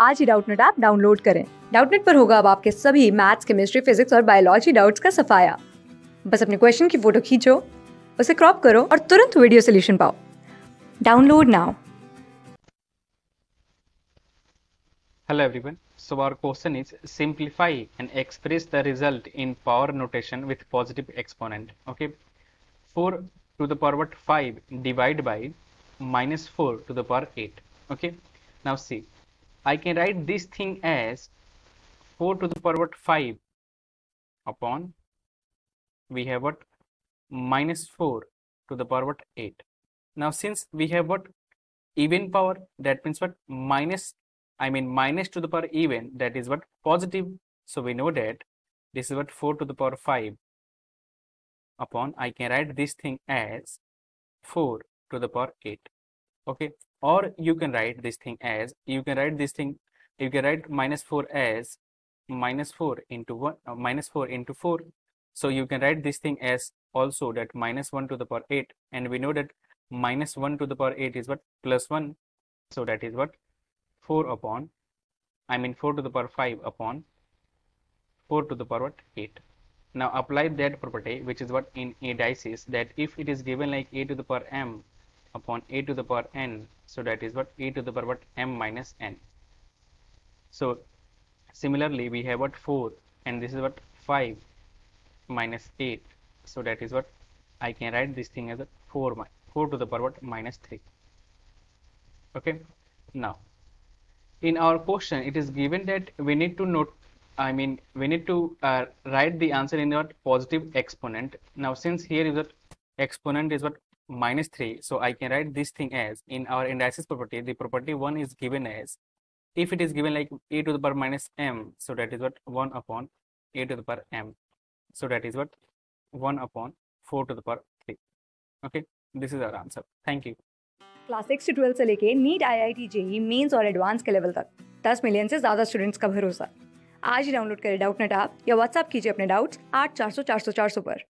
आज ही Doubtnut app download करें। डाउटनेट पर होगा अब आपके सभी मैथ्स, केमिस्ट्री, फिजिक्स और बायोलॉजी डाउट्स का सफाया। बस अपने क्वेश्चन की फ़ोटो खींचो, उसे क्रॉप करो और तुरंत वीडियो सोल्यूशन पाओ। Download now. Hello everyone so our question is simplify and express the result in power notation with positive exponent okay four to the power five divide by minus four to the power eight okay now see I can write this thing as 4 to the power what 5 upon we have what minus 4 to the power what 8. Now since we have what even power that means what minus I mean minus to the power even that is what positive so we know that this is what 4 to the power 5 upon I can write this thing as 4 to the power 8 okay. Or you can write this thing as you can write this thing you can write minus 4 as minus 4 into 1 uh, minus 4 into 4 so you can write this thing as also that minus 1 to the power 8 and we know that minus 1 to the power 8 is what? Plus 1 so that is what? 4 upon I mean 4 to the power 5 upon 4 to the power what? 8 now apply that property which is what? Indices is that if it is given like a to the power m upon a to the power n. So that is what? A to the power what? M minus n. So similarly we have what? 4 and this is what? 5 minus 8 so that is what? I can write this thing as a 4 4 to the power what? minus 3 okay? Now in our question it is given that we need to note I mean we need to uh, write the answer in what? positive exponent. Now since here is that exponent is what minus 3 so I can write this thing as in our indices property the property 1 is given as if it is given like a to the power minus m so that is what 1 upon a to the power m so that is what 1 upon 4 to the power 3 okay this is our answer thank you class six से twelfth से लेके NEET I I T JEE mains और advance के level तक दस million से ज़्यादा students का भरोसा आज ही डाउनलोड करें डाउट नेट ऐप या व्हाट्सएप कीजिए अपने डाउट्स आठ चार सौ चार सौ चार सौ पर